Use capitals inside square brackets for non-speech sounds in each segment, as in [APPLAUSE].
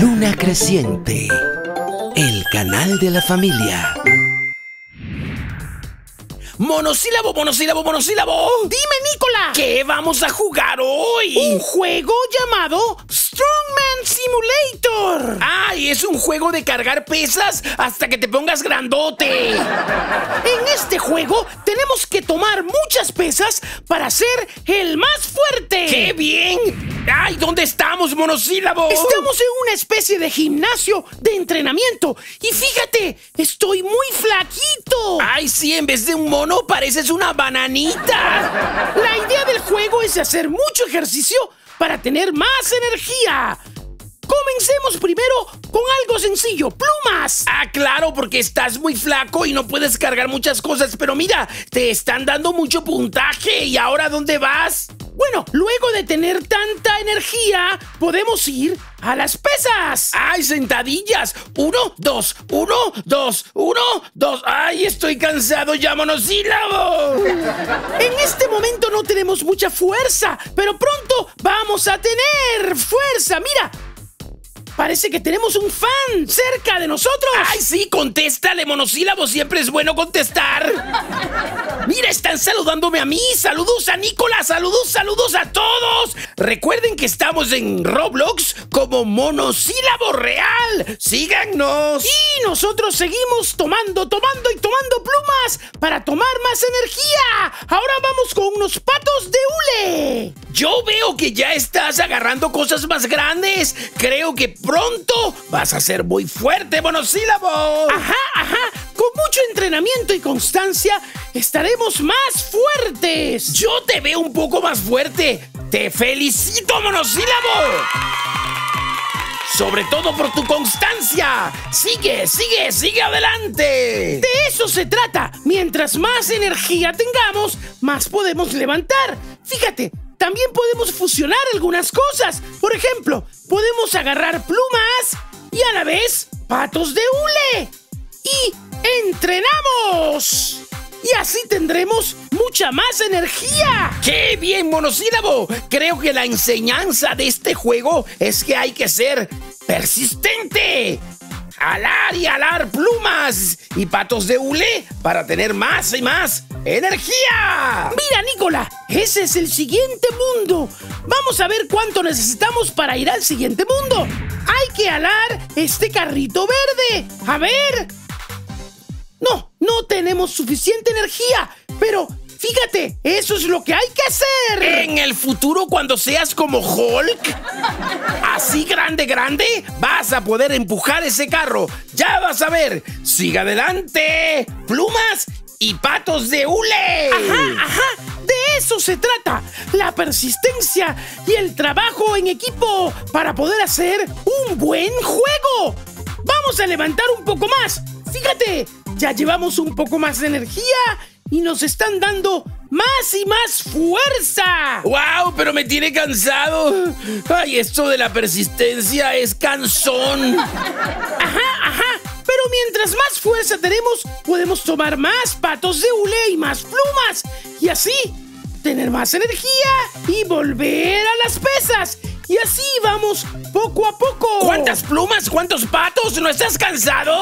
Luna Creciente, el canal de la familia. Monosílabo, monosílabo, monosílabo. Dime, Nicola. ¿Qué vamos a jugar hoy? Un juego llamado Simulator. ¡Ay! Es un juego de cargar pesas hasta que te pongas grandote. En este juego tenemos que tomar muchas pesas para ser el más fuerte. ¡Qué bien! ¡Ay! ¿Dónde estamos, monosílabo? Estamos en una especie de gimnasio de entrenamiento. Y fíjate, estoy muy flaquito. ¡Ay, sí! En vez de un mono pareces una bananita. La idea del juego es hacer mucho ejercicio para tener más energía. Comencemos primero con algo sencillo, plumas. Ah, claro, porque estás muy flaco y no puedes cargar muchas cosas, pero mira, te están dando mucho puntaje. ¿Y ahora dónde vas? Bueno, luego de tener tanta energía, podemos ir a las pesas. ¡Ay, sentadillas! Uno, dos, uno, dos, uno, dos. ¡Ay, estoy cansado! ¡Ya monosílabo! [LAUGHS] En este momento no tenemos mucha fuerza, pero pronto vamos a tener fuerza. Mira, Parece que tenemos un fan cerca de nosotros. ¡Ay, sí! Contéstale, monosílabo. Siempre es bueno contestar. Mira, están saludándome a mí. Saludos a Nicolás. Saludos, saludos a todos. Recuerden que estamos en Roblox como monosílabo real. Síganos. Y nosotros seguimos tomando, tomando y tomando plumas para tomar más energía. Ahora vamos con unos patos de hule. Yo veo que ya estás agarrando cosas más grandes. Creo que pronto vas a ser muy fuerte, monosílabo. Ajá, ajá. Con mucho entrenamiento y constancia estaremos más fuertes. Yo te veo un poco más fuerte. Te felicito, monosílabo. Sobre todo por tu constancia. Sigue, sigue, sigue adelante. De eso se trata. Mientras más energía tengamos, más podemos levantar. Fíjate, también podemos fusionar algunas cosas. Por ejemplo, podemos agarrar plumas y a la vez patos de hule. Y entrenamos. Y así tendremos mucha más energía. ¡Qué bien, monosílabo! Creo que la enseñanza de este juego es que hay que ser persistente. Alar y alar plumas y patos de hule para tener más y más energía. Mira, Nicola, ese es el siguiente mundo. Vamos a ver cuánto necesitamos para ir al siguiente mundo. Hay que alar este carrito verde. A ver. No, no tenemos suficiente energía, pero Fíjate, eso es lo que hay que hacer. En el futuro, cuando seas como Hulk, así grande, grande, vas a poder empujar ese carro. Ya vas a ver. Siga adelante. Plumas y patos de hule. Ajá, ajá. De eso se trata. La persistencia y el trabajo en equipo para poder hacer un buen juego. Vamos a levantar un poco más. Fíjate, ya llevamos un poco más de energía y nos están dando más y más fuerza. ¡Wow! Pero me tiene cansado. Ay, esto de la persistencia es cansón. Ajá, ajá. Pero mientras más fuerza tenemos, podemos tomar más patos de hule y más plumas. Y así, tener más energía y volver a las pesas. Y así vamos poco a poco. ¿Cuántas plumas? ¿Cuántos patos? ¿No estás cansado?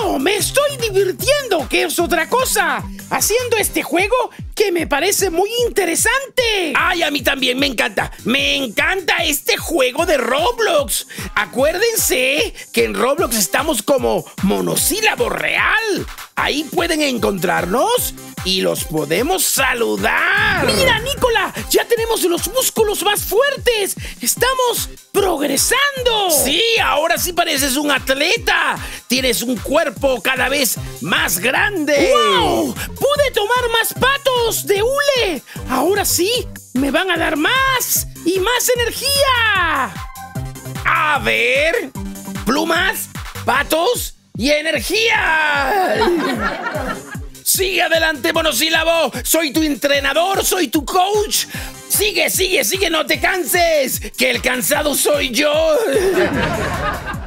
No, me estoy divirtiendo, que es otra cosa. Haciendo este juego que me parece muy interesante. Ay, a mí también me encanta. Me encanta este juego de Roblox. Acuérdense que en Roblox estamos como monosílabo real. Ahí pueden encontrarnos y los podemos saludar. Mira, Nicola, ya tenemos los músculos más fuertes. Estamos progresando. Sí, ahora sí pareces un atleta. Tienes un cuerpo cada vez más grande. ¡Wow! Pude tomar más patos de hule. Ahora sí, me van a dar más y más energía. A ver, plumas, patos y energía. Sigue adelante, monosílabo. Soy tu entrenador, soy tu coach. Sigue, sigue, sigue, no te canses. Que el cansado soy yo.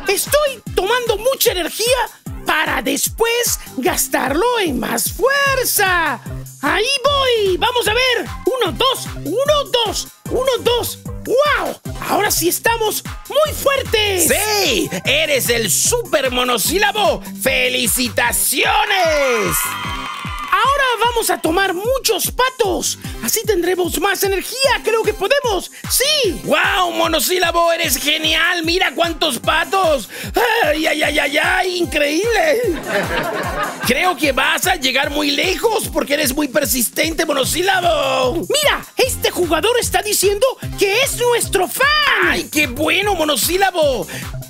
Estoy tomando mucha energía para después gastarlo en más fuerza. Ahí voy. Vamos a ver. Uno, dos, uno, dos, uno, dos. ¡Wow! Ahora sí estamos muy fuertes. ¡Sí! ¡Eres el super monosílabo! ¡Felicitaciones! Ahora vamos a tomar muchos patos. Así tendremos más energía. Creo que podemos. ¡Sí! ¡Wow, monosílabo! ¡Eres genial! ¡Mira cuántos patos! ¡Ay, ay, ay, ay, ay! ¡Increíble! Creo que vas a llegar muy lejos porque eres muy persistente, monosílabo. Mira, este jugador está diciendo que es nuestro fan. ¡Ay, qué bueno, monosílabo!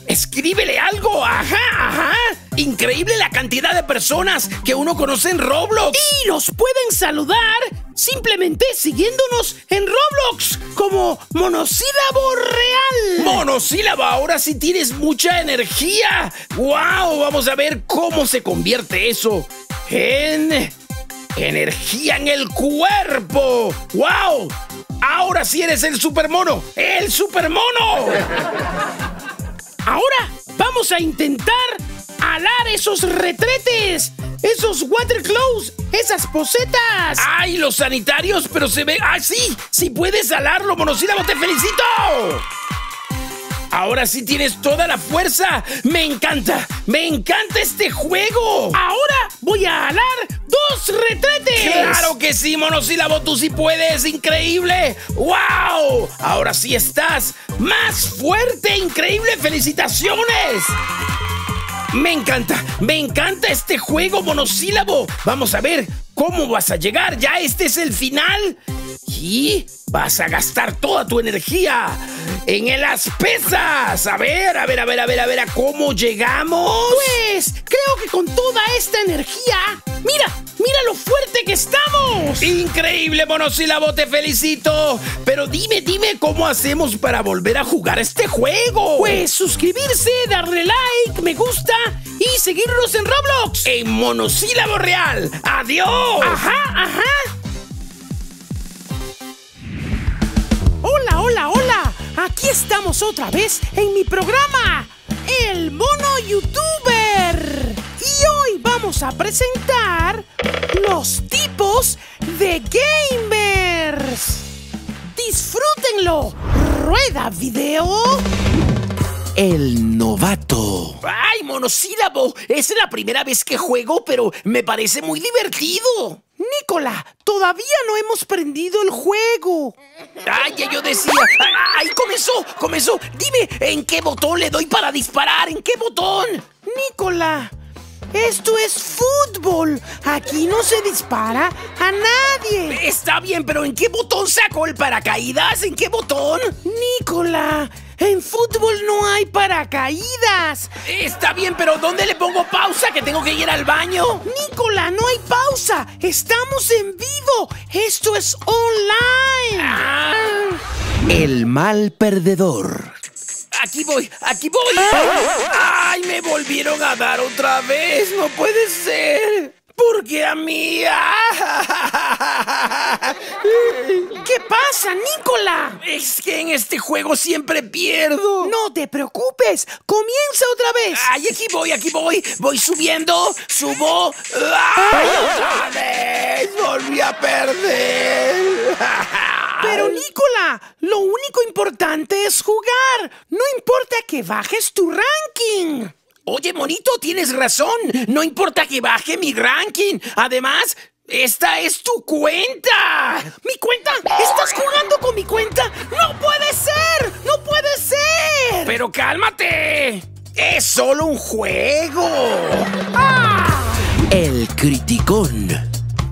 Escríbele algo, ajá, ajá. Increíble la cantidad de personas que uno conoce en Roblox. Y nos pueden saludar simplemente siguiéndonos en Roblox como Monosílabo Real. Monosílabo, ahora sí tienes mucha energía. ¡Wow! Vamos a ver cómo se convierte eso en energía en el cuerpo. ¡Wow! Ahora sí eres el supermono, el supermono. Ahora vamos a intentar alar esos retretes, esos water clothes, esas posetas. ¡Ay, los sanitarios! Pero se ve. ¡Ah, sí! ¡Sí puedes alarlo, monosílabo! ¡Te felicito! Ahora sí tienes toda la fuerza. Me encanta, me encanta este juego. Ahora voy a alar dos retretes. Claro que sí, monosílabo, tú sí puedes. Increíble. ¡Wow! Ahora sí estás más fuerte. Increíble. Felicitaciones. Me encanta, me encanta este juego monosílabo. Vamos a ver cómo vas a llegar. Ya este es el final. Y vas a gastar toda tu energía en las pesas. A ver, a ver, a ver, a ver, a ver, a cómo llegamos. Pues creo que con toda esta energía, mira, mira lo fuerte que estamos. Increíble, monosílabo, te felicito. Pero dime, dime cómo hacemos para volver a jugar este juego. Pues suscribirse, darle like, me gusta y seguirnos en Roblox. En monosílabo real. Adiós. Ajá, ajá. Aquí estamos otra vez en mi programa, El Mono YouTuber. Y hoy vamos a presentar los tipos de gamers. Disfrútenlo. Rueda video. El novato. ¡Ay, monosílabo! Es la primera vez que juego, pero me parece muy divertido. Nicola, todavía no hemos prendido el juego. ¡Ay, ya yo decía! ¡Ay, comenzó! ¡Comenzó! Dime, ¿en qué botón le doy para disparar? ¿En qué botón? Nicola, esto es fútbol. Aquí no se dispara a nadie. Está bien, pero ¿en qué botón saco el paracaídas? ¿En qué botón? Nicola, en fútbol no hay paracaídas. Está bien, pero ¿dónde le pongo pausa? Que tengo que ir al baño. Nicola, no hay pausa. Estamos en vivo. Esto es online. Ah, El mal perdedor. aquí voy, aquí voy. ¡Ay, me volvieron a dar otra vez! ¡No puede ser! ¿Por qué a mí? ¿Qué pasa, Nicola? Es que en este juego siempre pierdo. No te preocupes. Comienza otra vez. ¡Ay, aquí voy, aquí voy! Voy subiendo, subo. ¡Ay, otra vez! ¡Volví a perder! Pero Nicola, lo único importante es jugar. No importa que bajes tu ranking. Oye, monito, tienes razón. No importa que baje mi ranking. Además, esta es tu cuenta. ¿Mi cuenta? ¿Estás jugando con mi cuenta? ¡No puede ser! ¡No puede ser! Pero cálmate. Es solo un juego. El criticón.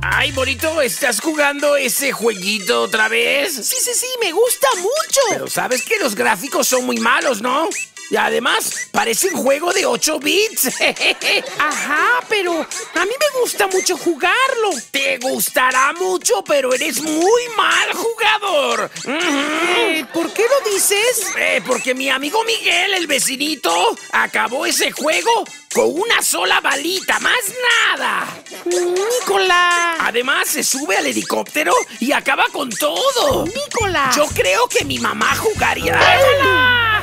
Ay, bonito, ¿estás jugando ese jueguito otra vez? Sí, sí, sí, me gusta mucho. Pero sabes que los gráficos son muy malos, ¿no? Y además, parece un juego de 8 bits. [LAUGHS] Ajá, pero a mí me gusta mucho jugarlo. Te gustará mucho, pero eres muy mal jugador. Eh, ¿Por qué lo dices? Eh, porque mi amigo Miguel, el vecinito, acabó ese juego con una sola balita, más nada. Nicola. Además, se sube al helicóptero y acaba con todo. Nicola. Yo creo que mi mamá jugaría.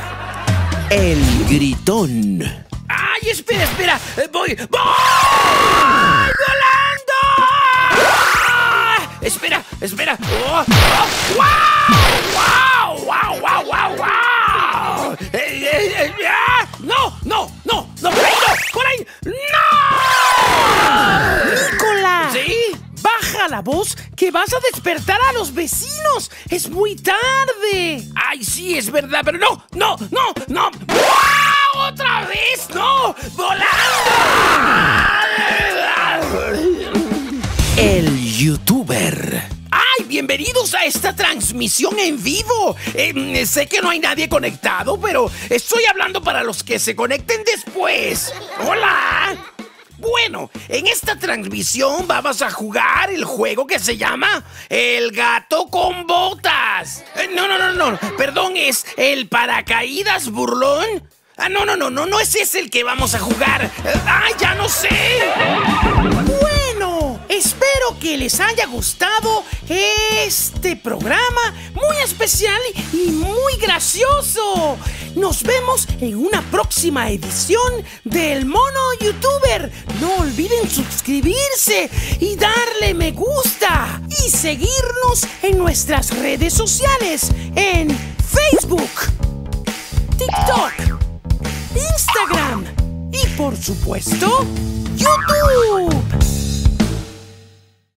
El gritón. ¡Ay, espera, espera! Eh, ¡Voy! ¡Voy! ¡Volando! ¡Ah! Espera, espera. ¡Oh! ¡Oh! Voz que vas a despertar a los vecinos. Es muy tarde. ¡Ay, sí, es verdad! Pero no, no, no, no. ¡Wow! ¡Otra vez! ¡No! ¡Volando! El youtuber. ¡Ay! Bienvenidos a esta transmisión en vivo. Eh, sé que no hay nadie conectado, pero estoy hablando para los que se conecten después. ¡Hola! Bueno, en esta transmisión vamos a jugar el juego que se llama El gato con botas. Eh, no, no, no, no, perdón, es el paracaídas burlón. Ah, no, no, no, no, no es ese el que vamos a jugar. Eh, ¡Ah, ya no sé! Espero que les haya gustado este programa muy especial y muy gracioso. Nos vemos en una próxima edición del Mono YouTuber. No olviden suscribirse y darle me gusta y seguirnos en nuestras redes sociales en Facebook, TikTok, Instagram y por supuesto YouTube.